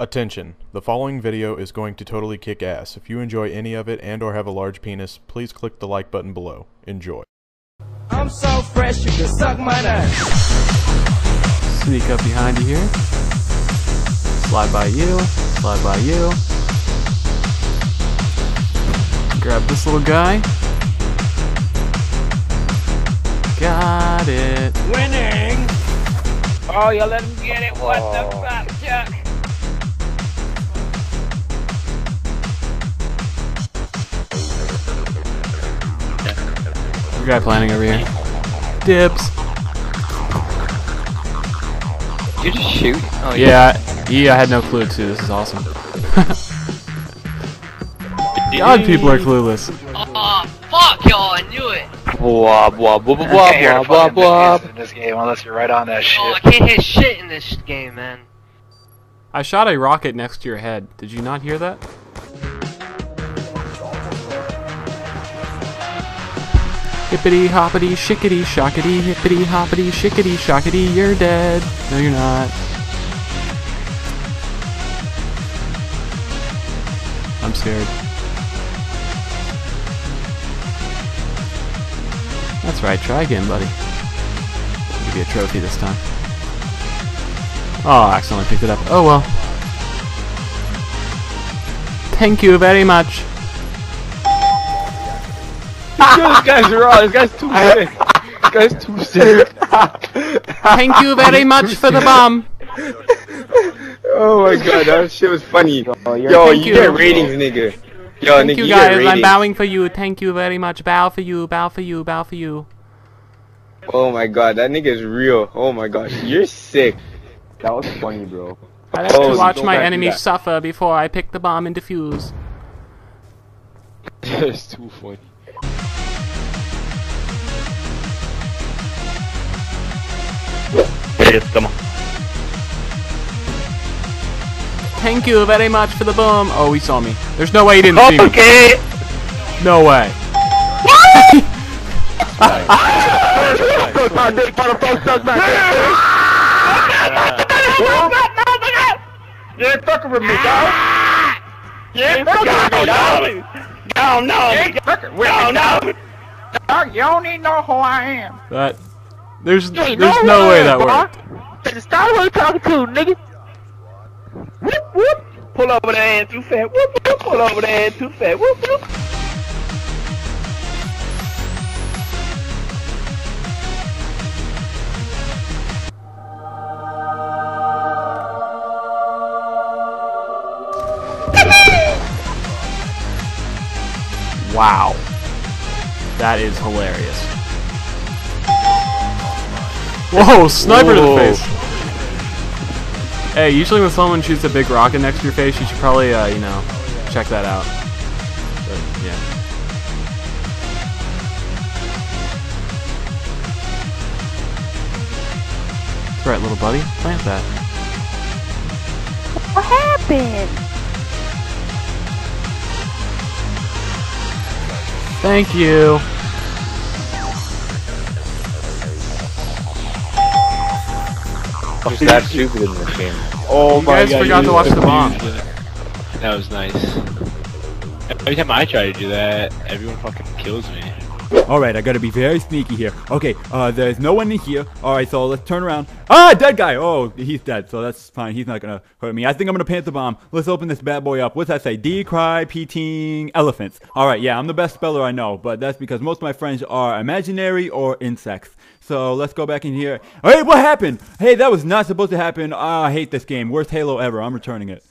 Attention! The following video is going to totally kick ass. If you enjoy any of it and or have a large penis, please click the like button below. Enjoy. I'm so fresh you can suck my nuts. Sneak up behind you here. Slide by you. Slide by you. Grab this little guy. Got it. Winning. Oh, you let him get it. What the oh. fuck, Chuck? Guy planning over here. Dips. You just shoot? Oh Yeah, yeah, I had no clue too. This is awesome. God, people are clueless. Oh, fuck y'all, I knew it. Blah blah blah blah blah blah the blah fucking blah. in this game unless you're right on that oh, shit. Oh. I can't hit shit in this game, man. I shot a rocket next to your head. Did you not hear that? Hippity hoppity shickety shockety hippity hoppity shickety shockety you're dead. No you're not. I'm scared. That's right, try again, buddy. I'll give you a trophy this time. Oh, I accidentally picked it up. Oh well. Thank you very much. This guy's raw. This guy's too sick. This guy's too sick. Thank you very much for the bomb. Oh my god, that shit was funny. Yo, you you. get ratings, nigga. Yo, Thank nigga, you get guys. I'm bowing for you. Thank you very much. Bow for you. Bow for you. Bow for you. Oh my god, that nigga is real. Oh my gosh, you're sick. That was funny, bro. I like Oh, to watch my back to enemies suffer before I pick the bomb and defuse. That's too funny. Thank you very much for the bomb. Oh, he saw me. There's no way he didn't see me. Okay. No way. You ain't fucking with me, dog. You ain't fucking with me, dog. No, no. You ain't fucking with me, dog. Dog, you don't even know who I am. That. There's ain't there's no who way that worked. Stop who you talking to, nigga. Whoop, whoop. Pull over there and too fat. Whoop, whoop. Pull over there and too fat. Whoop, whoop. Wow. That is hilarious. Whoa, sniper to the face. Hey, usually when someone shoots a big rocket next to your face, you should probably, uh, you know, check that out. But, yeah. That's right, little buddy. Plant that. What happened? Thank you. Who's that stupid in this game? Oh You guys forgot to watch the bomb. That was nice. Every time I try to do that, everyone fucking kills me. Alright, I gotta be very sneaky here. Okay, uh, there's no one in here. Alright, so let's turn around. Ah, dead guy! Oh, he's dead, so that's fine. He's not gonna hurt me. I think I'm gonna plant the bomb. Let's open this bad boy up. What's that say? Decry, peating, elephants. Alright, yeah, I'm the best speller I know, but that's because most of my friends are imaginary or insects. So let's go back in here. Hey, what happened? Hey, that was not supposed to happen. Ah, I hate this game. Worst Halo ever. I'm returning it.